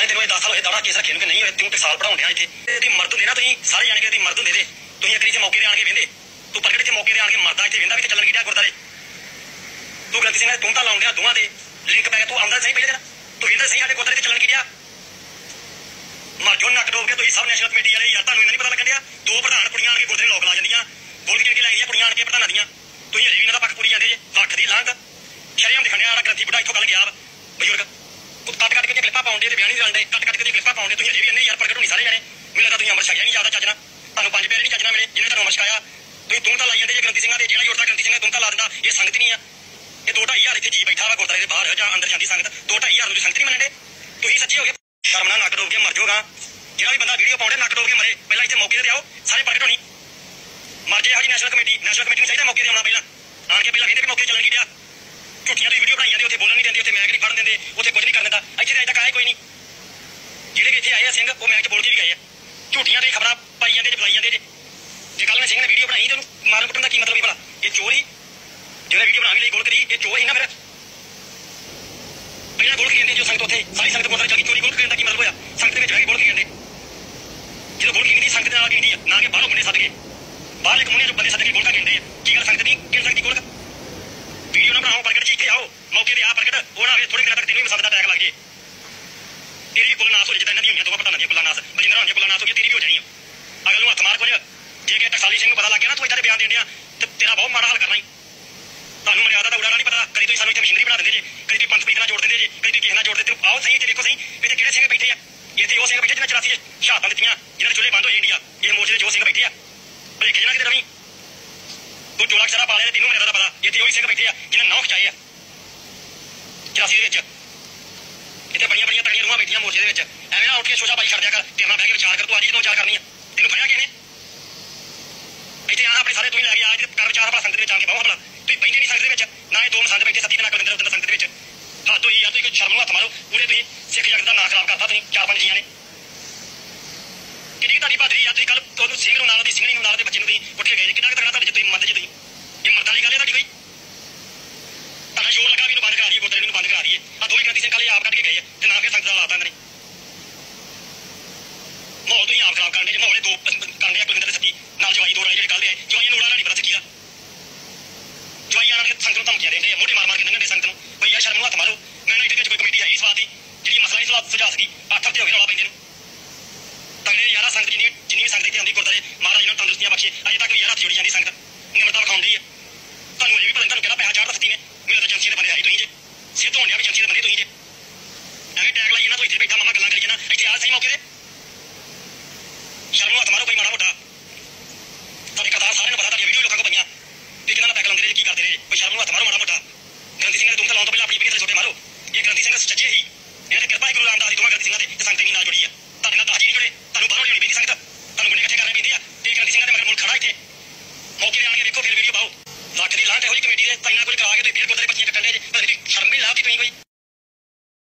ਪਤਾ ਨਹੀਂ ਤੈਨੂੰ ਇਹ 10 ਸਾਲ ਹੋਏ ਦਾੜਾ ਕੇਸ ਰੱਖੇ ਨੂੰ ਕਿ ਨਹੀਂ ਹੋਏ ਤੂੰ ਤੇ ਸਾਲ ਪੜਾਉਂਦੇ ਆ ਇੱਥੇ ਇਹਦੀ ਮਰਦ ਹੁੰਦੇ ਨਾ ਤੁਸੀਂ ਸਾਰੇ ਜਾਣੇ ਕਿ ਇਹਦੀ ਮਰਦ ਹੁੰਦੇ ਦੇ ਤੁਸੀਂ ਇੱਕ ਰੀ ਤੇ ਮੌਕੇ ਤੇ ਆਣ ਕੇ ਵੇਂਦੇ ਤੂੰ ਪ੍ਰਗਟ ਤੇ ਮੌਕੇ ਤੇ ਆਣ ਕੇ ਮਰਦਾ ਇੱਥੇ ਵੇਂਦਾ ਵੀ ਤੇ ਚੱਲਣ ਕੀ ਡਿਆ ਗੁਰਦਾਰੇ ਤੂੰ ਗ੍ਰੰਥੀ ਸਿੰਘ ਤੂੰ ਤਾਂ ਲਾਉਂਦੇ ਆ ਦੋਵਾਂ ਦੇ ਲਿੰਕ ਪੈ ਗਿਆ ਤੂੰ ਆਉਂਦਾ ਸਹੀ ਪਹਿਲੇ ਦਿਨ ਤੂੰ ਵੇਂਦਾ ਸਹੀ ਸਾਡੇ ਗੁਰਦਾਰੇ ਤੇ ਚੱਲਣ ਕੀ ਡਿਆ ਮਰ ਜੋ ਨੱਕ ਡੋਬ ਕੇ ਤੁਸੀਂ ਸਭ ਨੈਸ਼ਨਲ ਕਮੇਟੀ ਵਾਲੇ ਯਾਰ ਤੁਹਾਨੂੰ ਇਹਨਾਂ ਨਹੀਂ ਪਤਾ ਲੱਗਣ ਡਿਆ ਦੋ ਪ੍ਰਧਾਨ ਕੁੜੀਆਂ ਆਣ ਕੇ ਗੁਰਦਾਰੇ ਲੋਕ ਲਾ ਜਾਂਦੀਆਂ ਬੋਲ ਕੇ ਕੇ ਲੈ ਗਈਆਂ ਕੁੜੀਆਂ ਆਣ ਕੇ ਪ੍ਰਧਾਨਾਂ ਦੀਆਂ ਤੁਸੀਂ ਹਜੇ ਵੀ ਇਹਨਾਂ ਦਾ ਪੱਕ ਪੂਰੀ ਜਾਂਦੇ ਜੇ ਲੱਖ ਦੀ ਲਾਂਗ ਸ਼ਰਿਆਮ ਦਿਖਣਿਆ ਆੜਾ ਗ੍ਰੰਥੀ ਬੁੱਢਾ ਇੱਥੋਂ ਗੱਲ ਗਿਆ ਵਾ ਬਜ਼ੁਰਗ ਤੂੰ ਕੱਟ ਕੱਟ ਕੇ ਦੀਆਂ ਕਲਿੱਪਾਂ ਪਾਉਂਦੇ ਤੇ ਬਿਆਨ ਨਹੀਂ ਦਿੰਦੇ ਕੱਟ ਕੱਟ ਕੇ ਦੀਆਂ ਕਲਿੱਪਾਂ ਪਾਉਂਦੇ ਤੁਸੀਂ ਅਜੇ ਵੀ ਇੰਨੇ ਯਾਰ ਪ੍ਰਗਟ ਹੋਣੀ ਸਾਰੇ ਜਾਣੇ ਮੈਨੂੰ ਲੱਗਦਾ ਤੁਸੀਂ ਅੰਮ੍ਰਿਤ ਛਕਿਆ ਨਹੀਂ ਜ਼ਿਆਦਾ ਚੱਜਣਾ ਤੁਹਾਨੂੰ ਪੰਜ ਪਿਆਰੇ ਨਹੀਂ ਚੱਜਣਾ ਮਿਲੇ ਜਿਹਨੇ ਤੁਹਾਨੂੰ ਮਸ਼ਕਾਇਆ ਤੁਸੀਂ ਤੂੰ ਤਾਂ ਲਾਈ ਜਾਂਦੇ ਜੇ ਗ੍ਰੰਥੀ ਸਿੰਘਾਂ ਦੇ ਜਿਹੜਾ ਜੋੜਦਾ ਗ੍ਰੰਥੀ ਸਿੰਘਾਂ ਤੂੰ ਤਾਂ ਲਾ ਦਿੰਦਾ ਇਹ ਸੰਗਤ ਨਹੀਂ ਆ ਇਹ ਦੋ ਢਾਈ ਹਜ਼ਾਰ ਇੱਥੇ ਜੀ ਬੈਠਾ ਵਾ ਗੁਰਦਾਰੇ ਦੇ ਬਾਹਰ ਜਾਂ ਅੰਦਰ ਜਾਂਦੀ ਸੰਗਤ ਦੋ ਢਾਈ ਹਜ਼ਾਰ ਨੂੰ ਤੁਸੀਂ ਸੰਗਤ ਨਹੀਂ ਮੰਨਦੇ ਤੁਸੀਂ ਸੱਚੇ ਹੋ ਗਏ ਸ਼ਰਮ ਨਾਲ ਨੱਕ ਡੋਬ ਕੇ ਮਰ ਜਾਓਗਾ ਜਿਹੜਾ ਵੀ ਬੰਦਾ ਵੀਡੀਓ ਪਾਉਂਦੇ ਨੱਕ ਡੋਬ ਕੇ ਮਰੇ ਪਹਿਲਾਂ ਇੱਥੇ ਮੌਕੇ ਤੇ ਆਓ ਸਾਰੇ ਪ੍ਰਗਟ ਹੋਣੀ ਮਰ ਜੇ ਸਾਡੀ ਨੈਸ਼ਨਲ ਕਮੇਟੀ ਨੈਸ਼ਨਲ ਕਮੇਟੀ ਨੂੰ ਚਾਹੀਦਾ ਮੌਕੇ ਤੇ ਆਉਣਾ ਪਹਿਲਾਂ ਆਣ ਕੇ ਪਹਿਲਾਂ ਕਹਿੰਦੇ ਵੀ ਮੌਕੇ ਚੱਲਣ ਕੀ ਦਿਆ ਝੂਠੀਆਂ ਦੀ ਵੀਡੀਓ ਬਣਾਈ ਜਾਂਦੇ ਉੱਥੇ ਬੋਲਣ ਨਹੀਂ ਦਿੰਦੇ, ਉੱਥੇ ਮੈਗ ਨਹੀਂ ਫੜਨ ਦਿੰਦੇ, ਉੱਥੇ ਕੁਝ ਨਹੀਂ ਕਰਨ ਦਿੰਦਾ। ਇੱਥੇ ਤਾਂ ਅਜੇ ਤੱਕ ਆਏ ਕੋਈ ਨਹੀਂ। ਜਿਹੜੇ ਵੀ ਇੱਥੇ ਆਏ ਆ ਸਿੰਘ, ਉਹ ਮੈਗ 'ਚ ਬੋਲ ਕੇ ਵੀ ਗਏ ਆ। ਝੂਠੀਆਂ ਦੀ ਖਬਰਾਂ ਪਾਈ ਜਾਂਦੇ ਜੇ ਬੁਲਾਈ ਜਾਂਦੇ ਜੇ ਜੇ ਕੱਲ ਨੇ ਸਿੰਘ ਨੇ ਵੀਡੀਓ ਬਣਾਈ ਤੇ ਉਹਨੂੰ ਮਾਰਨ ਕੁੱਟਣ ਦਾ ਕੀ ਮਤਲਬ ਹੀ ਭਲਾ? ਇਹ ਚੋਰੀ ਜਿਹੜਾ ਵੀਡੀਓ ਬਣਾ ਕੇ ਲਈ, ਗੋਲ ਕਰੀ, ਇਹ ਚੋਰ ਹੀ ਨਾ ਫਿਰ। ਪਹਿਲਾਂ ਗੋਲ ਕਹਿੰਦੇ ਜੋ ਸੰਗਤ ਉੱਥੇ, ਸਾਰੀ ਸੰਗਤ ਗੁਰਦਾਰੇ ਚਲੀ, ਚੋਰੀ ਗੋਲ ਕਰਨ ਦਾ ਕੀ ਮਤਲਬ ਹੋਇਆ? ਸੰਗਤ ਦੇ ਵਿੱਚ ਰਹਿ ਕੇ ਗੋਲ ਕਹਿੰਦੇ ਜਦੋਂ ਗੋਲ ਕਹਿੰਦੀ ਸੰਗਤ ਨਾਲ ਕਹਿੰਦੀ ਆ, ਨਾ ਕਿ ਬਾਹਰੋਂ ਮੁੰਡੇ ਸੱਦ ਕੇ। ਬਾਹਰਲੇ ਕਮੂਨੇ ਜੋ ਬੰਦੇ ਸੱਦ ਕੇ ਗੋਲ ਕਹਿੰਦੇ ਆ। ਕੀ ਗੱਲ ਸੰਗਤ ਦੀ? ਕਿਹਨ ਸਕਦੀ ਗੋਲ? ਹੋ ਜੇ ਜਿੱਦਾਂ ਇਹਨਾਂ ਦੀ ਹੋਈਆਂ ਦੋਵਾਂ ਪ੍ਰਧਾਨਾਂ ਦੀਆਂ ਕੁੱਲਾਂ ਨਾਸ ਬਲਜਿੰਦਰ ਹੋਣੀਆਂ ਕੁੱਲਾਂ ਨਾਸ ਹੋ ਗਈ ਤੇਰੀ ਵੀ ਹੋ ਜਾਣੀ ਆ ਅਗਲ ਨੂੰ ਹੱਥ ਮਾਰ ਕੁਝ ਜੇ ਕਿ ਟਕਸਾਲੀ ਸਿੰਘ ਨੂੰ ਪਤਾ ਲੱਗ ਗਿਆ ਨਾ ਤੂੰ ਇਦਾਂ ਦੇ ਬਿਆਨ ਦੇਣ ਡਿਆ ਤੇ ਤੇਰਾ ਬਹੁਤ ਮਾੜਾ ਹਾਲ ਕਰਨਾ ਹੀ ਤੁਹਾਨੂੰ ਮਰਿਆਦਾ ਦਾ ਉਡਾਣਾ ਨਹੀਂ ਪਤਾ ਕਦੀ ਤੁਸੀਂ ਸਾਨੂੰ ਇੱਥੇ ਮਸ਼ੀਨਰੀ ਬਣਾ ਦਿੰਦੇ ਜੇ ਕਦੀ ਤੁਸੀਂ ਪੰਜ ਪੀਤ ਨਾਲ ਜੋੜ ਦਿੰਦੇ ਜੇ ਕਦੀ ਤੁਸੀਂ ਕਿਸੇ ਨਾਲ ਜੋੜ ਦਿੰਦੇ ਆਓ ਸਹੀ ਤੇ ਦੇਖੋ ਸਹੀ ਇੱਥੇ ਕਿਹੜੇ ਸਿੰਘ ਬੈਠੇ ਆ ਇੱਥੇ ਉਹ ਸਿੰਘ ਬੈਠੇ ਜਿਹਨਾਂ 84 ਸ਼ਹਾਦਤਾਂ ਦਿੱਤੀਆਂ ਜਿਹਨਾਂ ਦੇ ਚੁੱਲ੍ਹੇ ਬੰਦ ਹੋਏ ਇੰਡੀਆ ਇਹ ਮੋਰਚੇ ਦੇ ਜੋ ਸਿੰਘ ਬੈਠੇ ਆ ਭਲੇਖੇ ਜਿਹਨਾਂ ਕਿਤੇ ਰਵੀ ਤੂੰ ਜੋਲਾ ਖਸਰਾ ਪਾ ਲਿਆ ਤੇ ਤੈਨੂੰ ਮਰਿਆਦਾ ਦਾ ਪਤਾ ਇੱਥੇ ਉਹੀ ਸਿੰਘ ਬੈਠੇ ਆ ਜਿਹਨਾਂ ਨੌ ਖਚਾਏ ਆ 84 ਦੇ ਵਿੱਚ ਇੱਥੇ ਬੜੀਆਂ ਬੜੀਆਂ ਤਗੜੀਆਂ ਰੂਹਾਂ ਬੈਠੀਆਂ ਮੋਰਚੇ ਦੇ ਵਿੱਚ। ਐਵੇਂ ਨਾ ਉੱਠ ਕੇ ਸੋਸ਼ਾ ਬਾਈ ਛੱਡ ਦਿਆ ਕਰ ਤੇਰੇ ਨਾਲ ਬਹਿ ਕੇ ਵਿਚਾਰ ਕਰ, ਤੂੰ ਅੱਜ ਜਦੋਂ ਵਿਚਾਰ ਕਰਨੀ ਆ? ਤੈਨੂੰ ਫੜਿਆ ਕਿਹਨੇ? ਇੱਥੇ ਆ ਆਪਣੇ ਸਾਰੇ ਤੁਸੀਂ ਲੈ ਕੇ ਆ ਜਿਹੜੇ ਕਰ ਵਿਚਾਰ ਆਪਣਾ ਸੰਗਤ ਦੇ ਵਿੱਚ ਆ ਕੇ ਬਹੁਤ ਆਪਣਾ। ਤੁਸੀਂ ਬੈਠੇ ਨਹੀਂ ਸੰਗਤ ਦੇ ਵਿੱਚ, ਨਾ ਇਹ ਦੋ ਸੰਗਤ ਬੈਠੇ, ਸਤੀ ਦੇ ਨਾਲ ਕਲਿੰਦਰ ਉਦੋਂ ਸੰਗਤ ਦੇ ਵਿੱਚ। ਹੱਥ ਹੋਈ ਆ ਤੁਸੀਂ ਕੋਈ ਸ਼ਰਮ ਨੂੰ ਹੱਥ ਮਾਰੋ। ਪੂਰੇ ਤੁਸੀਂ ਸਿੱਖ ਜਗਤ ਦਾ ਨਾਂ ਖਰਾਬ ਕਰਤਾ ਤੁਸੀਂ, ਚਾਰ ਪੰਜ ਜੀਆਂ ਨੇ। ਕਿੰਨੀ ਕੁ ਤੁਹਾਡੀ ਬਹਾਦਰੀ ਆ? ਤੁਸੀਂ ਕੱਲ ਤੁਹਾਨੂੰ ਸਿੰਘ ਨੂੰ ਨਾਲ ਉਹਦੀ ਸਿੰਘਣੀ ਨੂੰ ਨਾਲ ਦੇ ਬੱਚੇ ਨੂੰ ਤੁਸੀਂ ਉੱਠ ਕੇ ਗਏ ਜੀ। ਕਿੰਨਾ ਕੁ ਤਗੜਾ ਤੁਹਾਡੇ ਚ ਤੁਸੀਂ ਮਰਦ ਜੀ ਤੁਸੀਂ? ਸਕੀ ਅੱਠ ਹਫ਼ਤੇ ਹੋ ਗਏ ਰੌਲਾ ਪੈਂਦੇ ਨੂੰ ਤਗੜੇ ਯਾਰਾ ਸੰਗਤ ਜਿੰਨੀ ਜਿੰਨੀ ਵੀ ਸੰਗਤ ਇੱਥੇ ਆਉਂਦੀ ਗੁਰਦਾਰੇ ਮਹਾਰਾਜ ਨੂੰ ਤੰਦਰੁਸਤੀਆਂ ਬਖਸ਼ੇ ਅਜੇ ਤੱਕ ਵੀ ਯਾਰ ਹੱਥ ਜੋੜੀ ਜਾਂਦੀ ਸੰਗਤ ਨਿਮਰਤਾ ਵਿਖਾਉਂਦੀ ਆ ਤੁਹਾਨੂੰ ਅਜੇ ਵੀ ਪਤਾ ਨਹੀਂ ਤੁਹਾਨੂੰ ਕਿਹੜਾ ਪੈਸਾ ਚਾੜਦਾ ਸੱਤੀ ਨੇ ਮੈਨੂੰ ਤਾਂ ਏਜੰਸੀ ਦੇ ਬੰਦੇ ਆਈ ਤੁਸੀਂ ਜੇ ਸਿੱਧ ਹੋਣ ਡਿਆ ਵੀ ਏਜੰਸੀ ਦੇ ਬੰਦੇ ਤੁਸੀਂ ਜੇ ਐਵੇਂ ਟੈਗ ਲਾਈ ਨਾ ਤੂੰ ਇੱਥੇ ਬੈਠਾ ਮਾਮਾ ਗੱਲਾਂ ਕਰੀ ਜਾਣਾ ਇੱਥੇ ਆ ਸਹੀ ਮੌਕੇ ਤੇ ਸ਼ਰਮ ਨੂੰ ਹੱਥ ਮਾਰੋ ਕੋਈ ਮਾੜਾ ਮੋਟਾ ਤੁਹਾਡੀ ਕਥਾ ਸਾਰਿਆਂ ਨੂੰ ਪਤਾ ਤੁਹਾਡੀ ਵੀਡੀਓ ਲੋਕਾਂ ਕੋਲ ਪਈਆਂ ਵੀ ਕਿਹਨਾਂ ਦਾ ਪੈਕ ਲਾਉਂਦੇ ਰਹੇ ਕੀ ਕਰਦੇ ਰਹੇ ਕੋਈ ਸ਼ਰਮ ਨੂੰ ਹੱਥ ਮਾਰੋ ਮਾੜਾ ਮੋਟਾ ਗ੍ਰੰਥੀ ਸਿੰਘ ਨੇ ਤੁਮ ਤਾਂ ਲਾਉਣ ਤੋਂ ਪਹਿਲਾਂ ਆਪਣੀ ਪੀਠ ਤੇ ਛੋਟੇ ਮਾਰੋ ਇਹ ਗ੍ਰੰਥੀ ਸਿੰਘ ਸੱਚੇ ਹੀ ਮੌਕੇ ਤੇ ਆਣ ਕੇ ਦੇਖੋ ਫਿਰ ਵੀਡੀਓ ਪਾਓ ਲੱਖ ਦੀ ਲਾਂਟ ਇਹੋ ਜਿਹੀ ਕਮੇਟੀ ਦੇ ਤਾਈਆਂ ਕੋਲ ਕਰਾ ਕੇ ਤੁਸੀਂ ਫਿਰ ਗੁਰਦਾਰੇ ਬੱਚੀਆਂ ਕੱਟਣ ਦੇ ਜੇ ਪਤਾ ਨਹੀਂ ਸ਼ਰਮ ਵੀ ਲਾ ਕੇ ਤੁਸੀਂ ਕੋਈ